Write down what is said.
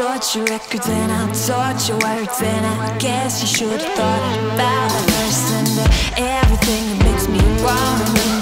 taught your records and I taught your words And I guess you should have thought about it first And everything that makes me wrong